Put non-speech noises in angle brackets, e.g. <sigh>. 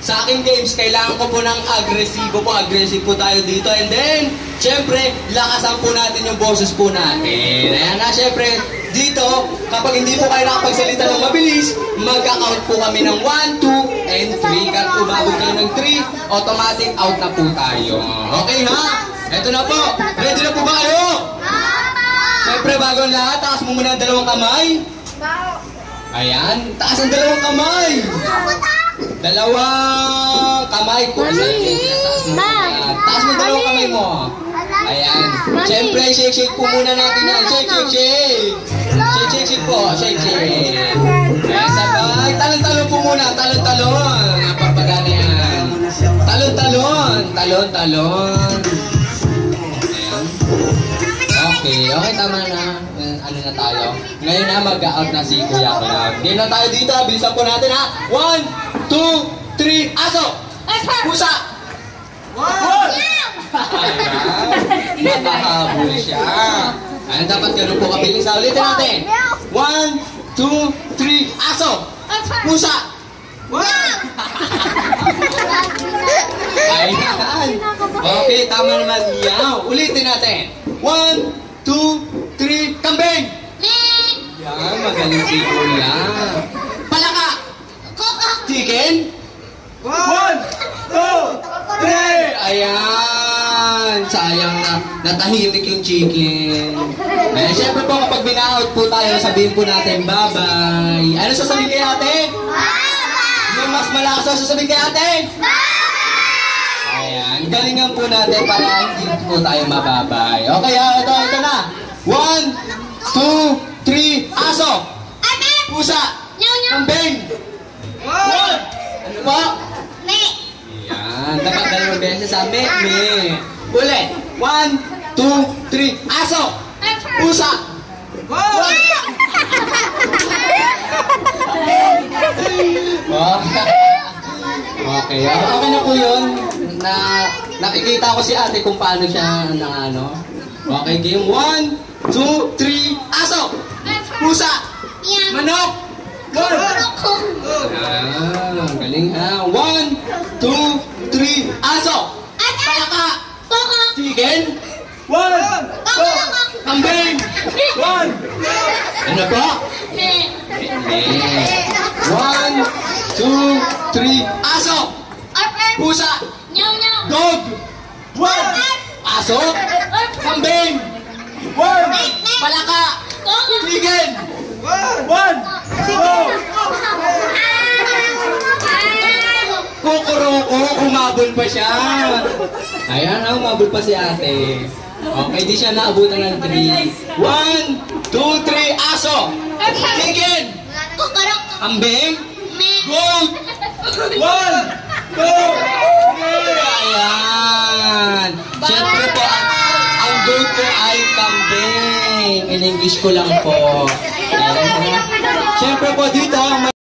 sa aking games, kailangan ko po ng agresibo po. Aggressive po tayo dito. And then, syempre, lakasan po natin yung boses po natin. Ayan na, syempre, dito, kapag hindi po kayo nakapagsalita ng mabilis, mag-count po kami ng 1, 2, and 3. Kapag umabot kayo ng 3, automatic out na po tayo. Okay ha? Eto na po. Ready na po ba kayo? Siyempre, bago ang lahat, taas mo muna ang dalawang kamay. Ayan, taas ang dalawang kamay. Dalawang kamay taas mo. Ayan. Taas mo ang dalawang kamay mo. Ayan. Siyempre, shake, shake po muna natin yan. Shake, shake, shake. Shake, shake, shake po. Shake, shake. Ayan, sabay. Talon-talon po muna. Talon-talon. Napapagana yan. Talon-talon. Talon-talon. Okay, okay, tama na. Ano na tayo? Ngayon na, mag-out na si Kuya Cloud. Game na tayo dito. Bilisan po natin ha. One, two, three, aso! Pusa! Ayan. Makahabol siya. Ayan, dapat ganun po kabilis. Ulitin natin. One, two, three, aso! Pusa! Ayan. Okay, tama naman. Yaw. Ulitin natin. One, two, three, kambing! Yan, magaling si Kuya. Chicken? One, two, three! Ayan! Sayang na, natahimik yung chicken. Eh, syempre po kapag bina-out po tayo, sabihin po natin, bye-bye. Ano sasabihin kay ate? Yung mas malakas ang sasabihin kay ate? Ayan, galingan po natin para hindi po tayo mababay. Okay, ah, ito, ito na. One, two, three, aso! Pusa! Kambing! One! Ano po? Ayan, dapat dalawang beses sa me, me. Ulit. One, two, three, aso! Pusa! One! <laughs> Okay, okay, okay na po yun. Na, nakikita ko si ate kung paano siya na ano. Okay, game. One, two, three, aso! Pusa! Manok! Ah, galing ha. One, two, three, aso! Palaka! Chicken! One! Two! Kambing! One! Ano po? Hindi. One, two, three, aso! Pusa! Dog! One! Aso! Kambing! One! Palaka! Chicken! One! Two! Kukuroko, umabol pa siya. Ayan, ah, umabol pa si ate. Okay, di siya naabutan ng 3. One, two, three, aso! Chicken! Ambing! Goat! One, two, three! Ayan! Siyempre po, ang, goat ko ay kambing. In English ko lang po. Siyempre po dito,